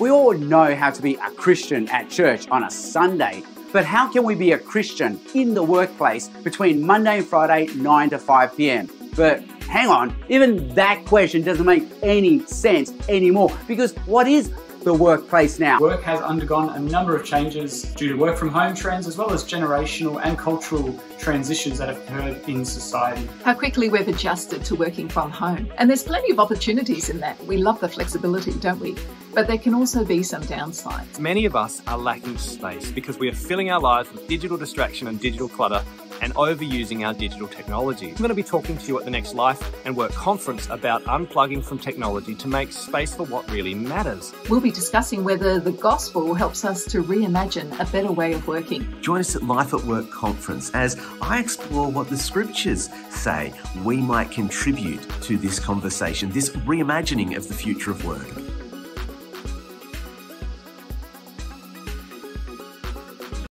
We all know how to be a Christian at church on a Sunday, but how can we be a Christian in the workplace between Monday and Friday, 9 to 5 p.m.? But hang on, even that question doesn't make any sense anymore because what is the workplace now? Work has undergone a number of changes due to work from home trends as well as generational and cultural transitions that have occurred in society. How quickly we've adjusted to working from home. And there's plenty of opportunities in that. We love the flexibility, don't we? But there can also be some downsides. Many of us are lacking space because we are filling our lives with digital distraction and digital clutter and overusing our digital technology. I'm going to be talking to you at the next Life at Work conference about unplugging from technology to make space for what really matters. We'll be discussing whether the gospel helps us to reimagine a better way of working. Join us at Life at Work conference as I explore what the scriptures say we might contribute to this conversation, this reimagining of the future of work.